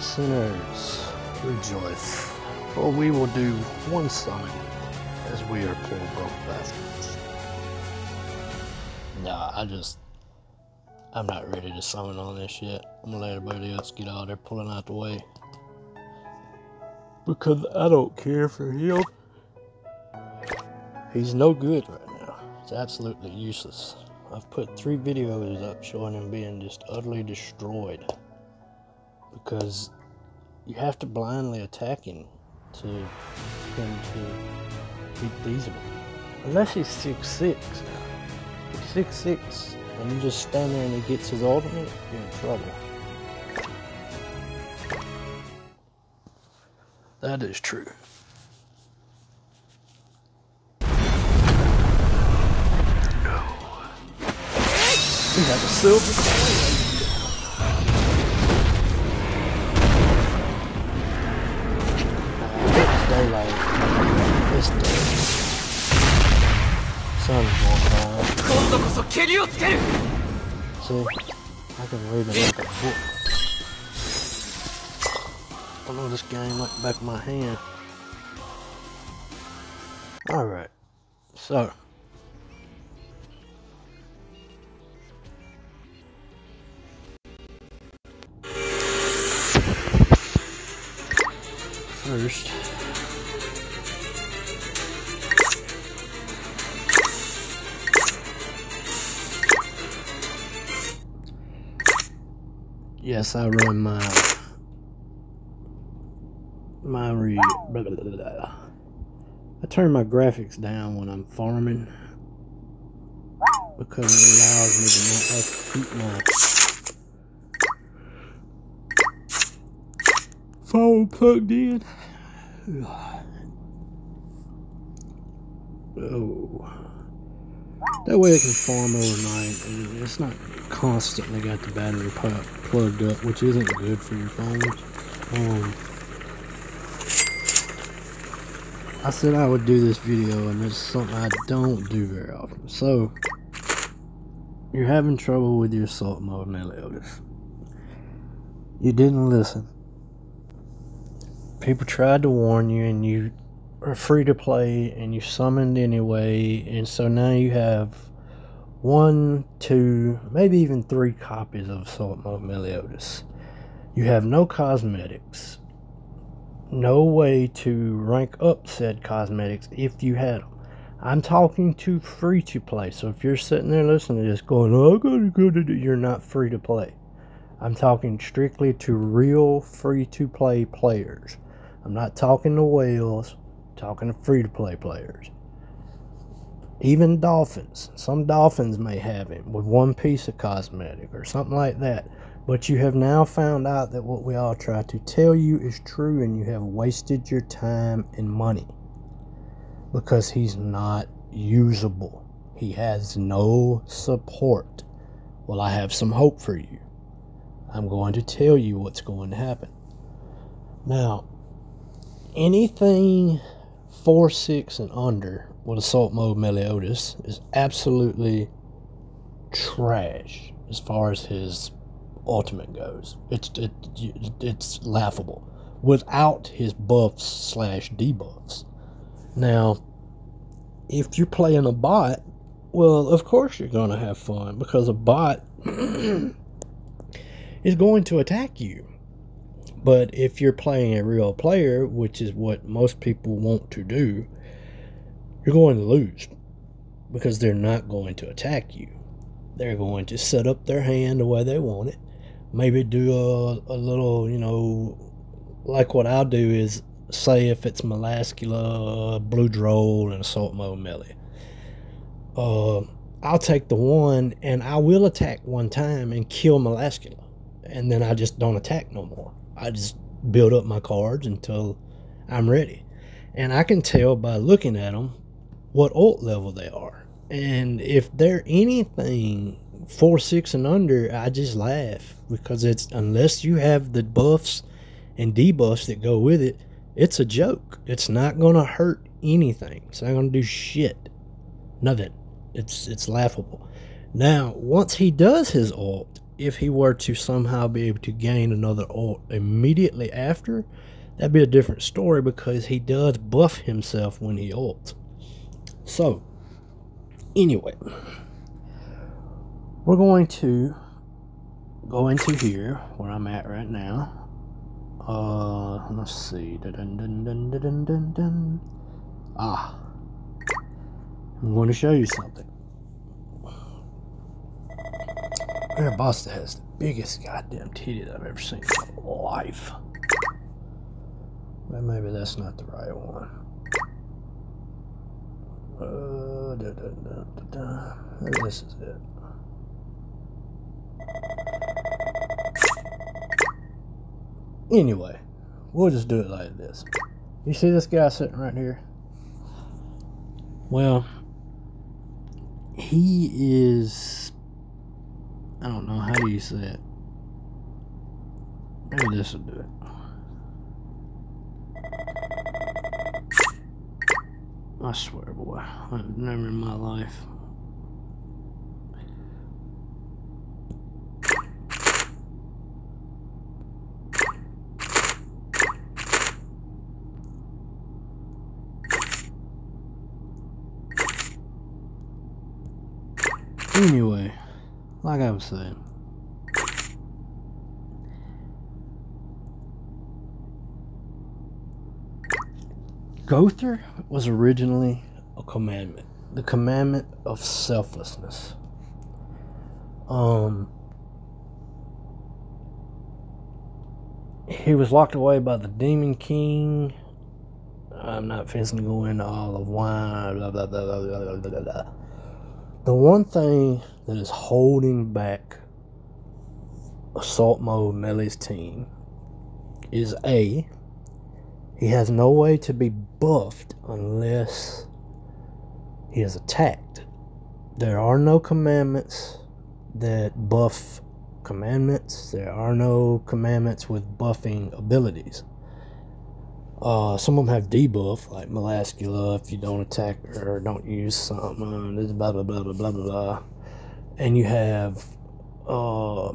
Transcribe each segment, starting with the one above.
Sinners, rejoice, for we will do one summon as we are poor broke bastards. Nah, I just, I'm not ready to summon on this yet. I'm gonna let everybody else get out there pulling out the way. Because I don't care for him. He's no good right now. It's absolutely useless. I've put three videos up showing him being just utterly destroyed. Because you have to blindly attack him to him to be feasible. Unless he's 6'6 now. If he's 6'6 and you just stand there and he gets his ultimate, you're in trouble. That is true. We have a silver coin. See, I can read it like a book. I know this game like back of my hand. Alright, so. First, yes, I run my my re blah, blah, blah. I turn my graphics down when I'm farming because it allows me to not have to keep my phone plugged in. Oh. That way it can farm overnight and it's not constantly got the battery plugged up, which isn't good for your phone. Um, I said I would do this video and it's something I don't do very often. So, you're having trouble with your assault mode Meliodas. You didn't listen. People tried to warn you and you are free to play and you summoned anyway and so now you have one, two, maybe even three copies of Assault Meliodas. You have no cosmetics, no way to rank up said cosmetics if you had them. I'm talking to free to play, so if you're sitting there listening to this going, oh, I gotta go to, you're not free to play. I'm talking strictly to real free to play players. I'm not talking to whales, talking to free to play players. Even dolphins. Some dolphins may have it with one piece of cosmetic or something like that. But you have now found out that what we all try to tell you is true and you have wasted your time and money. Because he's not usable. He has no support. Well, I have some hope for you. I'm going to tell you what's going to happen. Now, anything 4 6 and under with assault mode Meliodas is absolutely trash as far as his ultimate goes. It's it, it's laughable without his buffs slash debuffs. Now, if you're playing a bot, well, of course you're to have fun because a bot is going to attack you. But if you're playing a real player, which is what most people want to do, you're going to lose because they're not going to attack you. They're going to set up their hand the way they want it. Maybe do a, a little, you know, like what I'll do is say if it's Melascula, Blue Drole, and Assault Mode Melee. Uh, I'll take the one and I will attack one time and kill Melascula. And then I just don't attack no more. I just build up my cards until I'm ready. And I can tell by looking at them what alt level they are. And if they're anything four, six, and under, I just laugh because it's unless you have the buffs and debuffs that go with it, it's a joke. It's not gonna hurt anything. It's not gonna do shit. Nothing. It's it's laughable. Now, once he does his ult, if he were to somehow be able to gain another ult immediately after, that'd be a different story because he does buff himself when he ults. So, anyway, we're going to go into here where I'm at right now. Uh, let's see. Dun, dun, dun. Ah, I'm going to show you something. Boss has the biggest goddamn titties I've ever seen in my life. Well, maybe that's not the right one. Uh, da, da, da, da, Maybe this is it. Anyway, we'll just do it like this. You see this guy sitting right here? Well, he is. I don't know. How do you say it? Maybe this will do it. I swear, boy. I've never in my life. Anyway, like I was saying. Gowther was originally a commandment. The commandment of selflessness. Um he was locked away by the Demon King. I'm not fencing to go into all of why blah blah blah blah blah blah. blah. The one thing that is holding back Assault Mode Melee's team is A, he has no way to be buffed unless he is attacked. There are no commandments that buff commandments. There are no commandments with buffing abilities. Uh, some of them have debuff, like Melascula, if you don't attack or don't use something, blah blah blah blah blah blah. And you have uh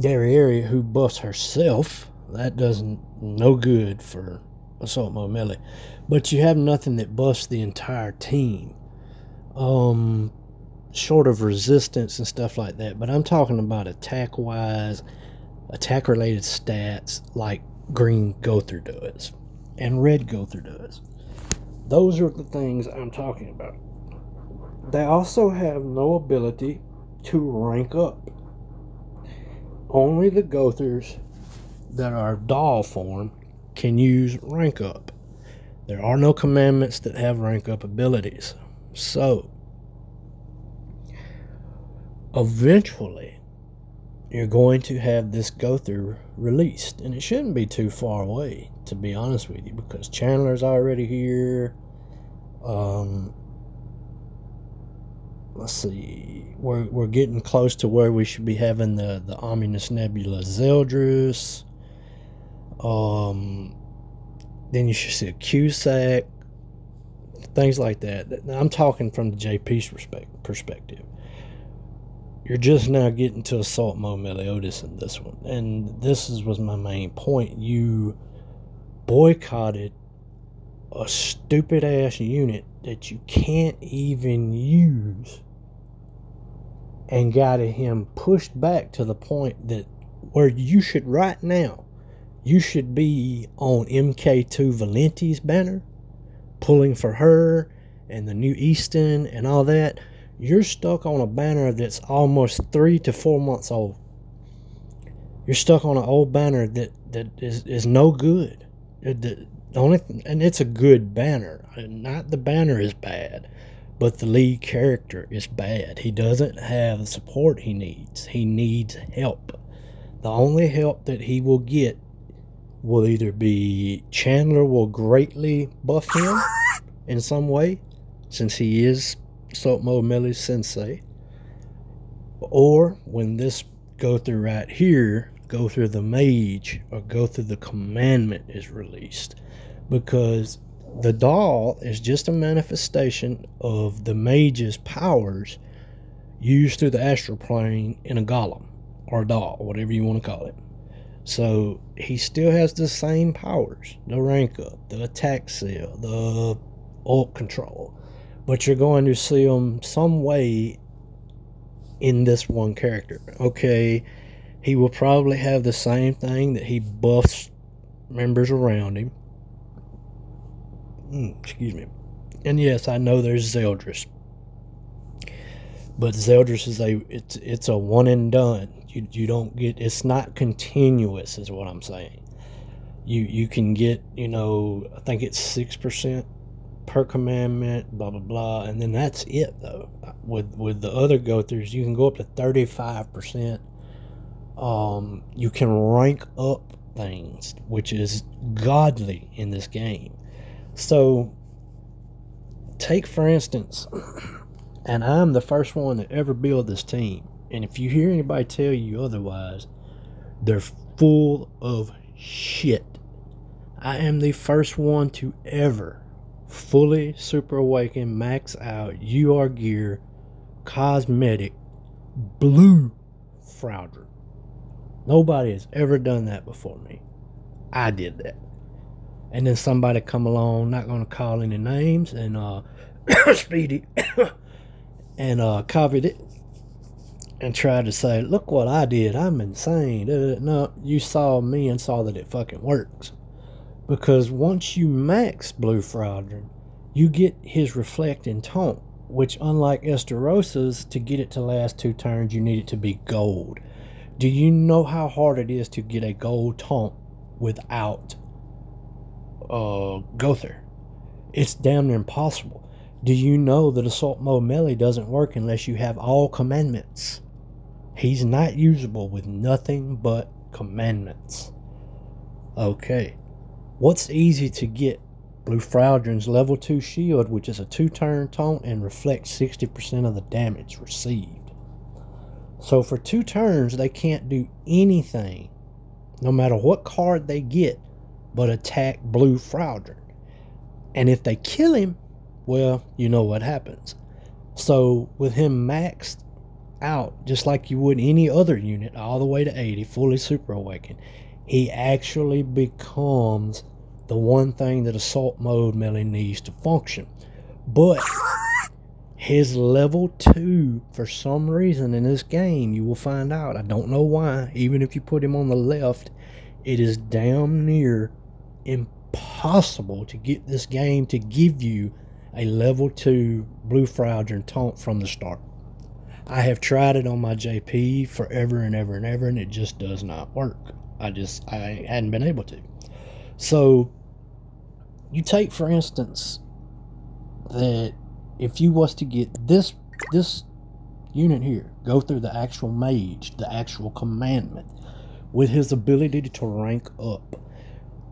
Gary who buffs herself. That doesn't no good for assault mode melee. But you have nothing that buffs the entire team. Um short of resistance and stuff like that. But I'm talking about attack wise, attack related stats like green Gowther does and red Gowther does. Those are the things I'm talking about. They also have no ability to rank up. Only the Gowthers that are doll form can use rank up. There are no commandments that have rank up abilities. So, eventually, you're going to have this Gowther released. And it shouldn't be too far away, to be honest with you, because Chandler's already here. Um, let's see. We're, we're getting close to where we should be having the, the Ominous Nebula Zeldris. Um, then you should see a Cusack. Things like that. Now, I'm talking from the JP's respect, perspective you're just now getting to assault mode Meliodas in this one. And this is, was my main point. You boycotted a stupid ass unit that you can't even use and got him pushed back to the point that where you should right now you should be on MK2 Valenti's banner pulling for her and the new Easton and all that you're stuck on a banner that's almost three to four months old. You're stuck on an old banner that, that is, is no good. The, the only and it's a good banner. Not the banner is bad, but the lead character is bad. He doesn't have the support he needs. He needs help. The only help that he will get will either be Chandler will greatly buff him in some way, since he is Mode Melee Sensei. Or when this Gowther right here, Gowther the Mage, or Gowther the Commandment is released. Because the doll is just a manifestation of the mage's powers used through the astral plane in a golem or a doll, whatever you want to call it. So he still has the same powers the rank up, the attack seal, the ult control. But you're going to see him some way in this one character. Okay, he will probably have the same thing that he buffs members around him. Mm, excuse me. And yes, I know there's Zeldris. But Zeldris is a it's it's a one and done. You you don't get it's not continuous is what I'm saying. You you can get, you know, I think it's six percent per commandment, blah blah blah, and then that's it though. With with the other Gowthers, you can go up to thirty five percent. Um, you can rank up things, which is godly in this game. So, take for instance, and I'm the first one to ever build this team. And if you hear anybody tell you otherwise, they're full of shit. I am the first one to ever fully super awaken, max out, UR gear, cosmetic, blue Fraudrin. Nobody has ever done that before me. I did that. And then somebody come along, not gonna call any names, and uh Speedy and uh copied it and tried to say, look what I did, I'm insane. No, you saw me and saw that it fucking works. Because once you max Blue Fraudrin, you get his reflecting taunt, which unlike Estarossa's, to get it to last two turns, you need it to be gold. Do you know how hard it is to get a gold taunt without uh, Gowther? It's damn near impossible. Do you know that Assault Mode Melee doesn't work unless you have all commandments? He's not usable with nothing but commandments. Okay. What's easy to get? Blue Fraudrin's level 2 shield, which is a 2 turn taunt and reflects 60% of the damage received. So for 2 turns, they can't do anything, no matter what card they get, but attack Blue Fraudrin. And if they kill him, well, you know what happens. So with him maxed out, just like you would any other unit, all the way to 80, fully super awakened, he actually becomes the one thing that assault mode melee needs to function. But his level 2, for some reason in this game, you will find out. I don't know why. Even if you put him on the left, it is damn near impossible to get this game to give you a level 2 Blue and taunt from the start. I have tried it on my JP forever and ever and ever, and it just does not work. I just I hadn't been able to. So you take for instance that if you was to get this this unit here Gowther the actual mage, the actual commandment, with his ability to rank up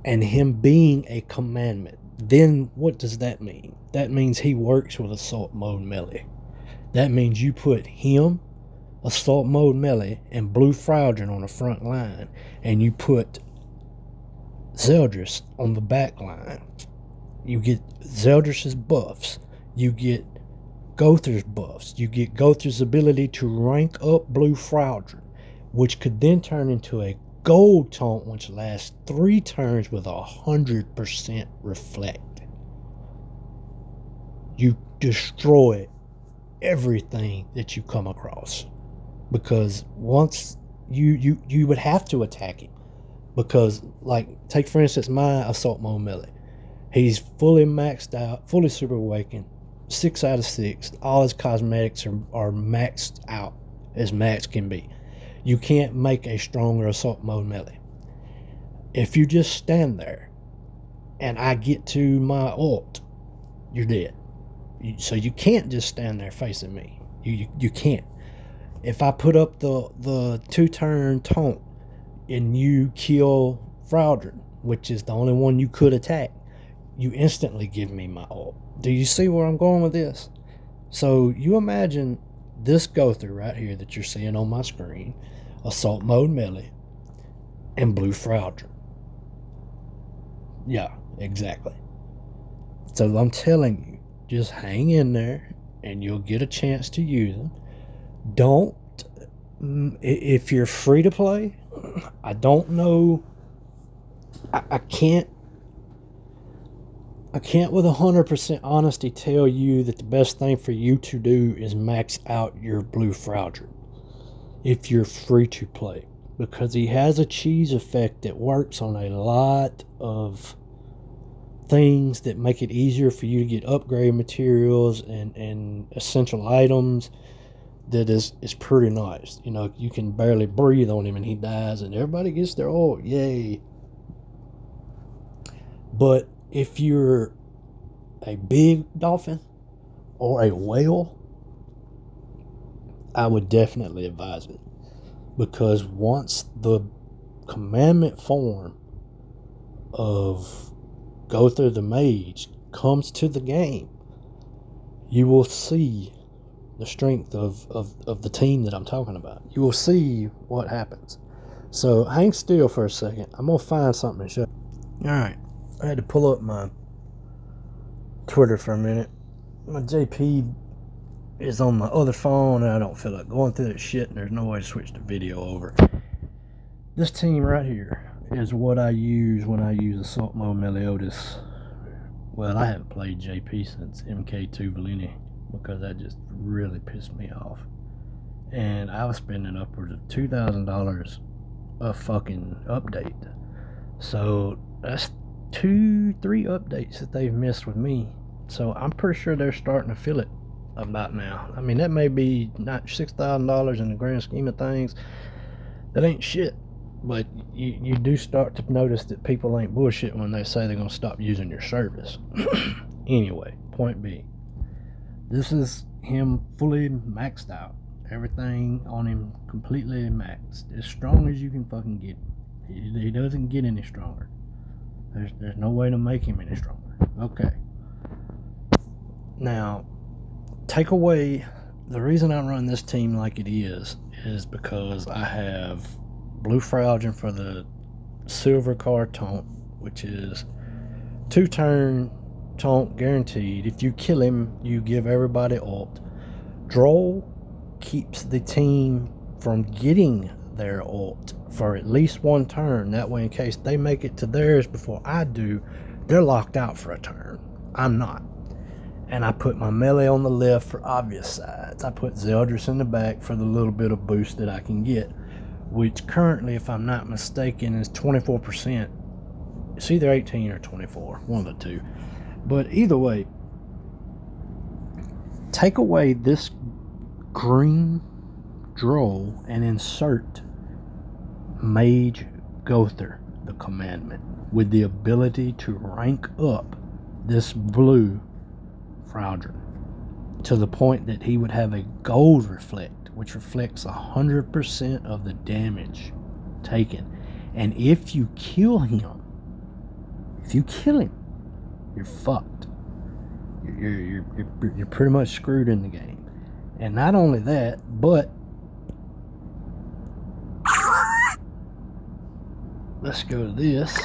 and him being a commandment, then what does that mean? That means he works with assault mode melee. That means you put him, assault mode melee, and blue Fraudrin on the front line, and you put Zeldris on the back line. You get Zeldris's buffs. You get Gowther's buffs. You get Gowther's ability to rank up Blue Fraudrin, which could then turn into a gold taunt which lasts three turns with a hundred percent reflect. You destroy everything that you come across because once you you you would have to attack him because like take for instance my assault mode melee he's fully maxed out fully super awakened six out of six. All his cosmetics are, are maxed out as max can be you can't make a stronger assault mode melee if you just stand there and i get to my ult you're dead so you can't just stand there facing me. You you, you can't. If I put up the the two turn taunt and you kill Fraudrin, which is the only one you could attack, you instantly give me my ult. Do you see where I'm going with this? So you imagine this Gowther right here that you're seeing on my screen, assault mode melee, and blue Fraudrin. Yeah, exactly. So I'm telling you, just hang in there and you'll get a chance to use them. don't mm, if you're free to play i don't know i, I can't i can't with 100% honesty tell you that the best thing for you to do is max out your blue Fraudrin if you're free to play because he has a cheese effect that works on a lot of things that make it easier for you to get upgrade materials and, and essential items that is is pretty nice. You know, you can barely breathe on him and he dies and everybody gets their oh yay. But if you're a big dolphin or a whale, I would definitely advise it. Because once the commandment form of Gowther the Mage comes to the game, you will see the strength of, of, of the team that I'm talking about. You will see what happens. So hang still for a second. I'm gonna find something to show. Alright. I had to pull up my Twitter for a minute. My JP is on my other phone and I don't feel like going through that shit and there's no way to switch the video over. This team right here is what I use when I use Assault Mode Meliodas. Well, I haven't played JP since MK2 Valenti because that just really pissed me off. And I was spending upwards of $2,000 a fucking update. So that's two, three updates that they've missed with me. So I'm pretty sure they're starting to feel it about now. I mean, that may be not $6,000 in the grand scheme of things. That ain't shit. But you, you do start to notice that people ain't bullshit when they say they're going to stop using your service. anyway, point B. This is him fully maxed out. Everything on him completely maxed. As strong as you can fucking get. He, he doesn't get any stronger. There's, there's no way to make him any stronger. Okay. Now, take away the reason I run this team like it is is because I have blue Fraudrin for the silver card taunt, which is two turn taunt guaranteed. If you kill him, you give everybody ult. Drole keeps the team from getting their ult for at least one turn. That way, in case they make it to theirs before I do, they're locked out for a turn. I'm not. And I put my melee on the left for obvious sides. I put Zeldris in the back for the little bit of boost that I can get, which currently, if I'm not mistaken, is 24%. It's either 18 or 24, one of the two. But either way, take away this green Drole and insert Mage Gowther, the commandment, with the ability to rank up this blue Fraudrin to the point that he would have a gold reflect, which reflects 100% of the damage taken. And if you kill him, if you kill him, you're fucked. You're, you're, you're, you're pretty much screwed in the game. And not only that, but let's go to this.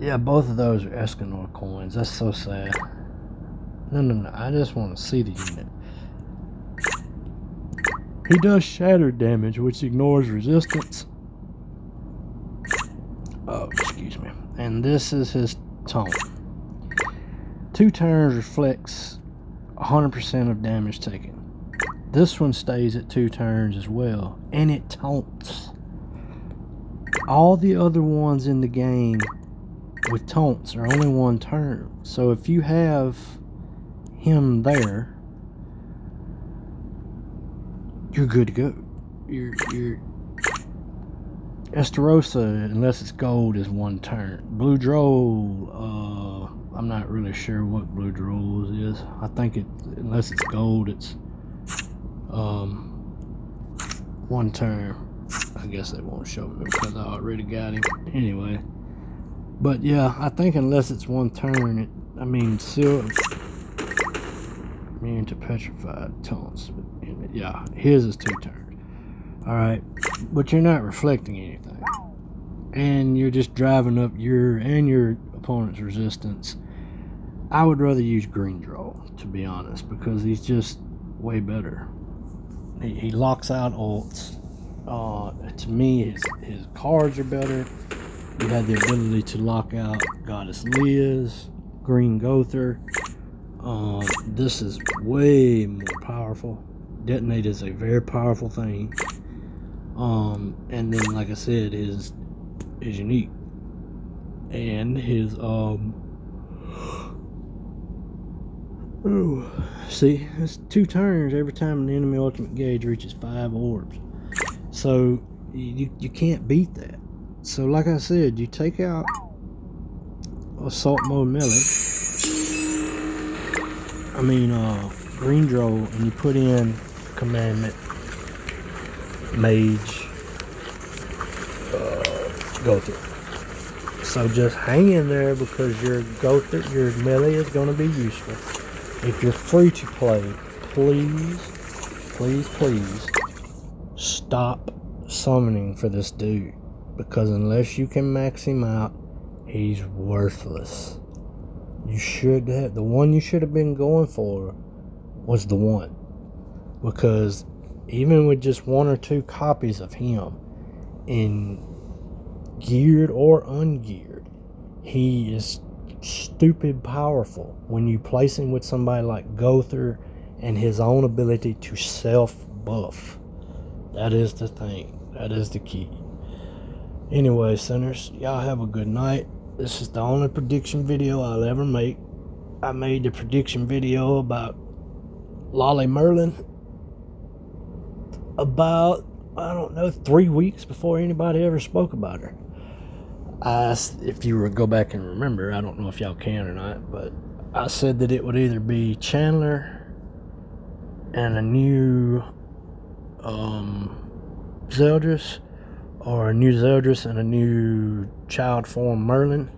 Yeah, both of those are Escanor coins. That's so sad. No, no, no. I just want to see the unit. He does shatter damage, which ignores resistance. Oh, excuse me. And this is his taunt. Two turns reflects 100% of damage taken. This one stays at two turns as well, and it taunts. All the other ones in the game with taunts are only one turn. So if you have him there, you're good to go. You're you're Estarossa, unless it's gold, is one turn. Blue Drole, uh, I'm not really sure what Blue Drole is. I think it, unless it's gold, it's um one turn. I guess they won't show me because I already got him. Anyway, but yeah, I think unless it's one turn, it, I mean, still immune to petrified taunts. But yeah, his is two turns. Alright, but you're not reflecting anything. And you're just driving up your and your opponent's resistance I would rather use green Drole, to be honest, because he's just way better. He, he locks out ults. Uh, to me, his, his cards are better. You had the ability to lock out Goddess Liz, Green Gowther. Uh, this is way more powerful. Detonate is a very powerful thing. Um, and then, like I said, his is unique, and his um. Ooh, see, it's two turns every time an enemy ultimate gauge reaches five orbs. So you you can't beat that. So like I said, you take out assault mode melee. I mean uh Green Drole and you put in commandment mage uh. So just hang in there because your Gowther, your melee is going to be useful. If you're free to play, please, please, please stop summoning for this dude because unless you can max him out, he's worthless. You should have the one you should have been going for was the one because even with just one or two copies of him in geared or ungeared, he is stupid powerful when you place him with somebody like Gowther and his own ability to self buff. That is the thing. That is the key. Anyway, sinners, y'all have a good night. This is the only prediction video I'll ever make. I made the prediction video about Lolly Merlin about, I don't know, three weeks before anybody ever spoke about her. I, if you were go back and remember, I don't know if y'all can or not, but I said that it would either be Chandler and a new um, Zeldris, or a new Zeldris and a new child form Merlin,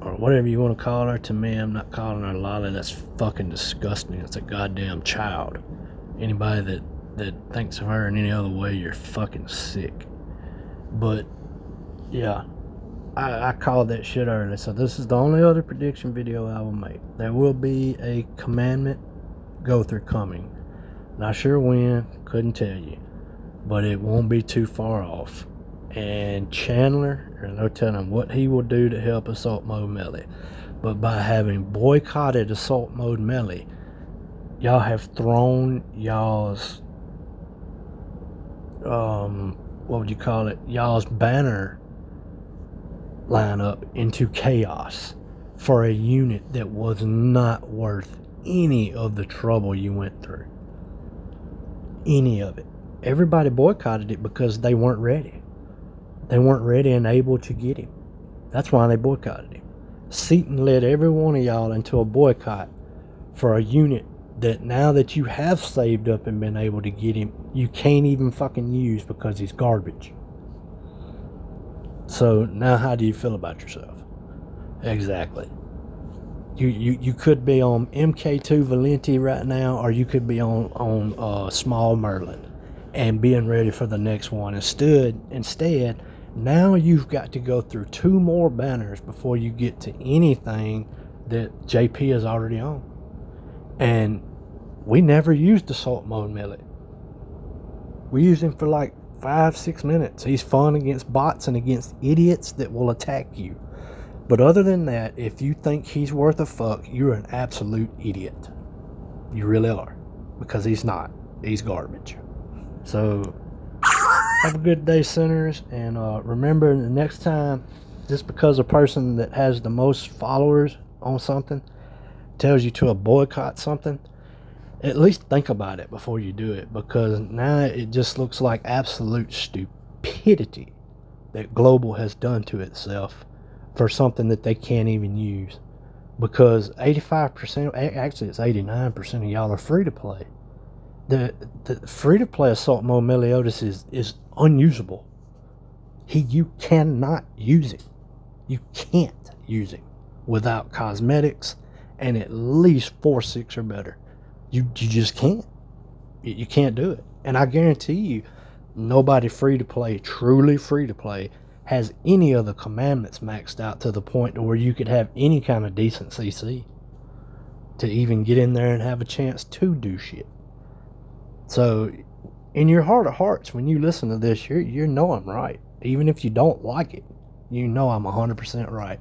or whatever you want to call her. To me, I'm not calling her Lolly. That's fucking disgusting. It's a goddamn child. Anybody that that thinks of her in any other way, you're fucking sick. But yeah, I, I called that shit early. So this is the only other prediction video I will make. There will be a commandment Gowther coming. Not sure when, couldn't tell you. But it won't be too far off. And Chandler, there's no telling what he will do to help Assault Mode Melee. But by having boycotted Assault Mode Melee, y'all have thrown y'all's um what would you call it y'all's banner lineup into chaos for a unit that was not worth any of the trouble you went through. Any of it. Everybody boycotted it because they weren't ready. They weren't ready and able to get him. That's why they boycotted him. Seatin led every one of y'all into a boycott for a unit that now that you have saved up and been able to get him, you can't even fucking use because he's garbage. So now how do you feel about yourself? Exactly. You, you, you could be on MK2 Valenti right now, or you could be on, on uh, Small Merlin and being ready for the next one. Instead, instead, now you've got to go through two more banners before you get to anything that JP is already on. And we never used the salt mode millet. We used him for like five, six minutes. He's fun against bots and against idiots that will attack you. But other than that, if you think he's worth a fuck, you're an absolute idiot. You really are. Because he's not. He's garbage. So, have a good day, sinners. And uh, remember, the next time, just because a person that has the most followers on something tells you to boycott something, at least think about it before you do it because now it just looks like absolute stupidity that global has done to itself for something that they can't even use. Because 85% actually it's 89% of y'all are free to play. The, the free to play assault mode meliodas is is unusable. He you cannot use it. You can't use it without cosmetics and at least four six or better you you just can't. You, can't do it. And I guarantee you, nobody free to play, truly free to play, has any of the commandments maxed out to the point to where you could have any kind of decent CC to even get in there and have a chance to do shit. So, in your heart of hearts, when you listen to this, you you know I'm right. Even if you don't like it, you know I'm 100% right.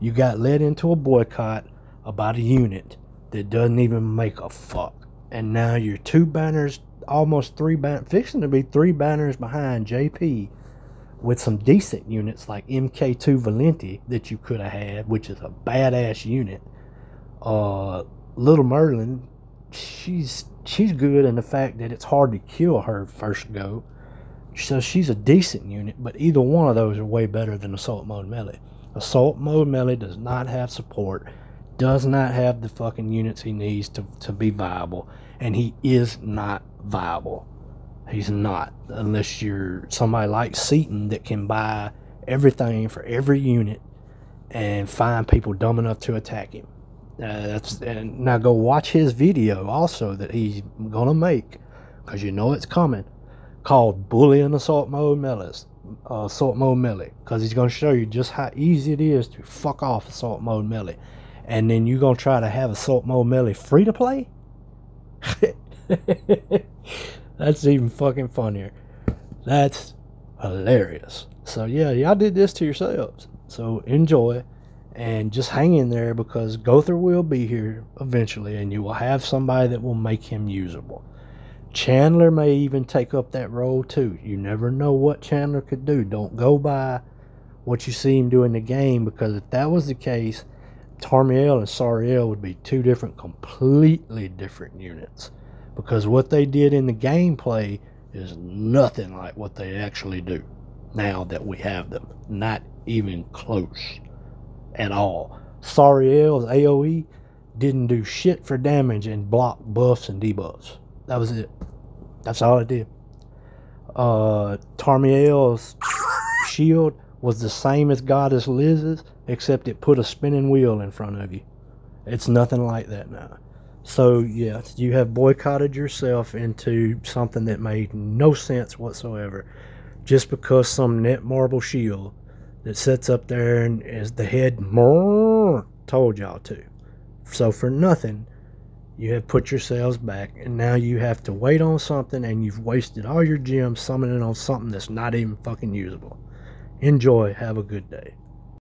You got led into a boycott about a unit that doesn't even make a fuck. And now you're two banners, almost three banners, fixing to be three banners behind JP with some decent units like MK2 Valenti that you could have had, which is a badass unit. Uh, Little Merlin, she's she's good in the fact that it's hard to kill her first go. So she's a decent unit, but either one of those are way better than Assault Mode Melee. Assault Mode Melee does not have support, does not have the fucking units he needs to, to be viable, and he is not viable. He's not, unless you're somebody like Seatin that can buy everything for every unit and find people dumb enough to attack him. Uh, that's and now go watch his video also that he's gonna make because you know it's coming called bullying assault mode melee assault mode melee because he's gonna show you just how easy it is to fuck off assault mode melee and then you're gonna try to have assault mode melee free to play that's even fucking funnier that's hilarious so yeah y'all did this to yourselves so enjoy and just hang in there because Gowther will be here eventually and you will have somebody that will make him usable. Chandler may even take up that role too. You never know what Chandler could do. Don't go by what you see him do in the game because if that was the case, Tarmiel and Sariel would be two different, completely different units. Because what they did in the gameplay is nothing like what they actually do now that we have them. Not even close at all. Sariel's AoE didn't do shit for damage and block buffs and debuffs. That was it. That's all it did. Uh, Tarmiel's shield was the same as Goddess Liz's, except it put a spinning wheel in front of you. It's nothing like that now. So, yes, you have boycotted yourself into something that made no sense whatsoever just because some Netmarble shield that sits up there and is the head told y'all to. So for nothing, you have put yourselves back, and now you have to wait on something, and you've wasted all your gems summoning on something that's not even fucking usable. Enjoy. Have a good day.